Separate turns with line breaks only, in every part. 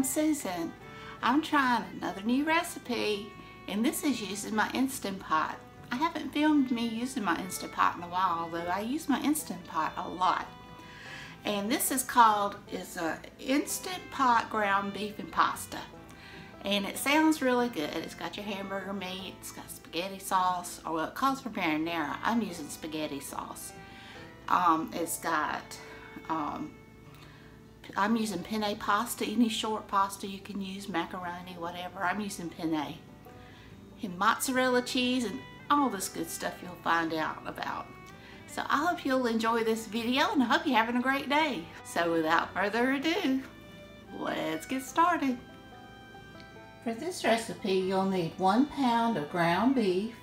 I'm Susan. I'm trying another new recipe and this is using my Instant Pot. I haven't filmed me using my Instant Pot in a while although I use my Instant Pot a lot. And this is called, is a Instant Pot ground beef and pasta. And it sounds really good. It's got your hamburger meat, it's got spaghetti sauce, or well it calls for marinara. I'm using spaghetti sauce. Um, it's got um, I'm using penne pasta, any short pasta you can use, macaroni, whatever. I'm using penne. And mozzarella cheese and all this good stuff you'll find out about. So I hope you'll enjoy this video and I hope you're having a great day. So without further ado, let's get started. For this recipe, you'll need one pound of ground beef,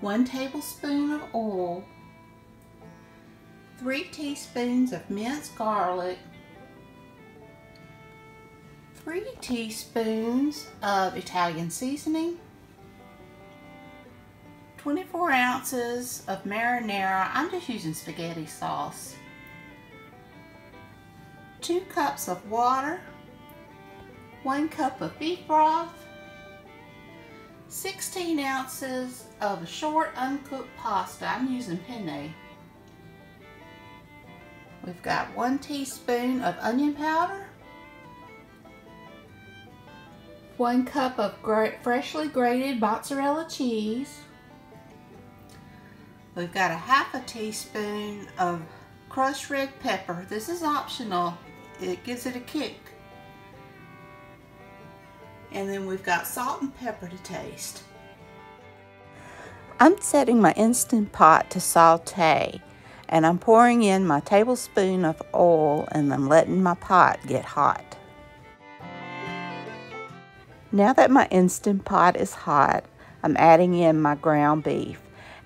one tablespoon of oil, 3 teaspoons of minced garlic, 3 teaspoons of Italian seasoning, 24 ounces of marinara, I'm just using spaghetti sauce, 2 cups of water, 1 cup of beef broth, 16 ounces of short uncooked pasta, I'm using penne, We've got one teaspoon of onion powder, one cup of freshly grated mozzarella cheese. We've got a half a teaspoon of crushed red pepper. This is optional. It gives it a kick. And then we've got salt and pepper to taste. I'm setting my Instant Pot to saute and I'm pouring in my tablespoon of oil and I'm letting my pot get hot. Now that my Instant Pot is hot, I'm adding in my ground beef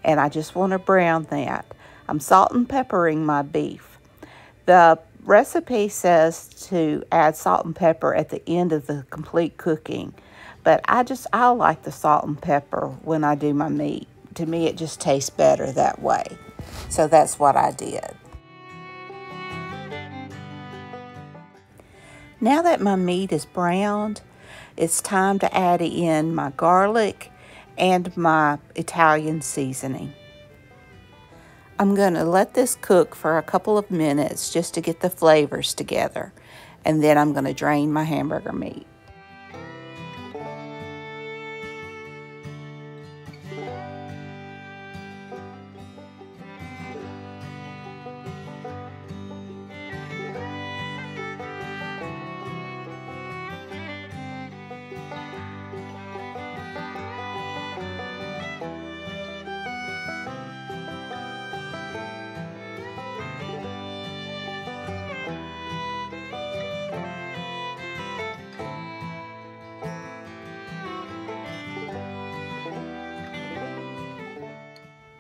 and I just want to brown that. I'm salt and peppering my beef. The recipe says to add salt and pepper at the end of the complete cooking, but I just, I like the salt and pepper when I do my meat. To me, it just tastes better that way. So that's what I did. Now that my meat is browned, it's time to add in my garlic and my Italian seasoning. I'm going to let this cook for a couple of minutes just to get the flavors together. And then I'm going to drain my hamburger meat.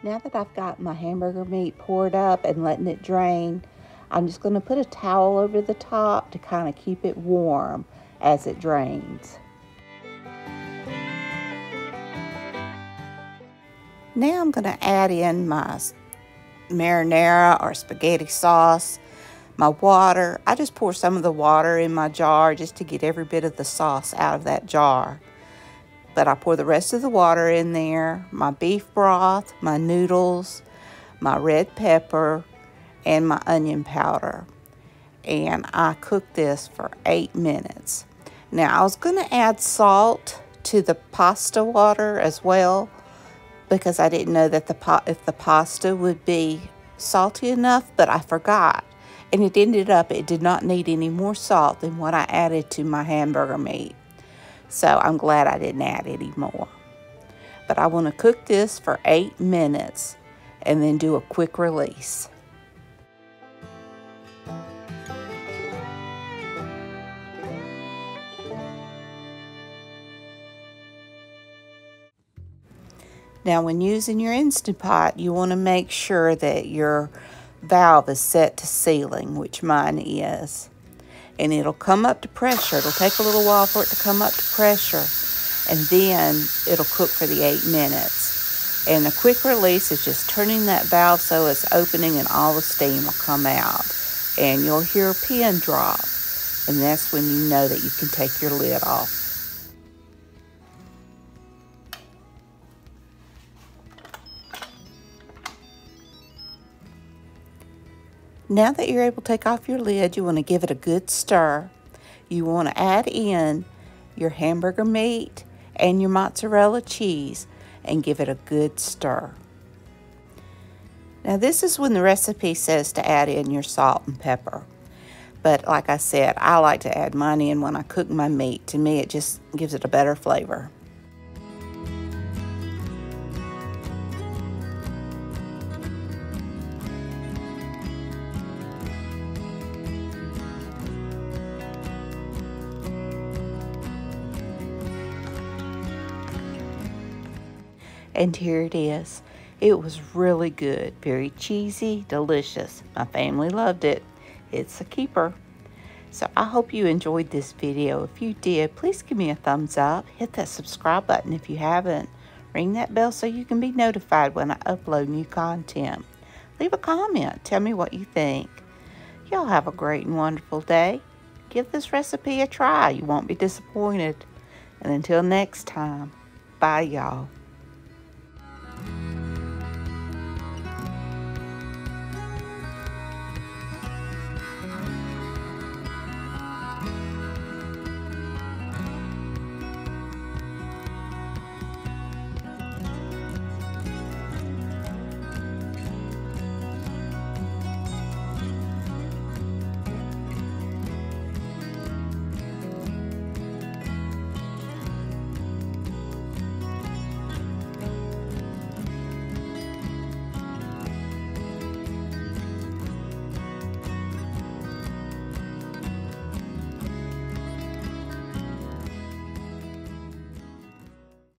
Now that I've got my hamburger meat poured up and letting it drain, I'm just going to put a towel over the top to kind of keep it warm as it drains. Now I'm going to add in my marinara or spaghetti sauce, my water. I just pour some of the water in my jar just to get every bit of the sauce out of that jar. But I pour the rest of the water in there, my beef broth, my noodles, my red pepper, and my onion powder. And I cook this for eight minutes. Now, I was going to add salt to the pasta water as well because I didn't know that the if the pasta would be salty enough, but I forgot. And it ended up, it did not need any more salt than what I added to my hamburger meat. So I'm glad I didn't add any more. But I want to cook this for eight minutes and then do a quick release. Now when using your Instant Pot, you want to make sure that your valve is set to sealing, which mine is and it'll come up to pressure. It'll take a little while for it to come up to pressure and then it'll cook for the eight minutes. And a quick release is just turning that valve so it's opening and all the steam will come out. And you'll hear a pin drop. And that's when you know that you can take your lid off. Now that you're able to take off your lid, you want to give it a good stir. You want to add in your hamburger meat and your mozzarella cheese and give it a good stir. Now this is when the recipe says to add in your salt and pepper. But like I said, I like to add mine in when I cook my meat. To me, it just gives it a better flavor. And here it is. It was really good, very cheesy, delicious. My family loved it. It's a keeper. So I hope you enjoyed this video. If you did, please give me a thumbs up. Hit that subscribe button if you haven't. Ring that bell so you can be notified when I upload new content. Leave a comment. Tell me what you think. Y'all have a great and wonderful day. Give this recipe a try. You won't be disappointed. And until next time, bye y'all.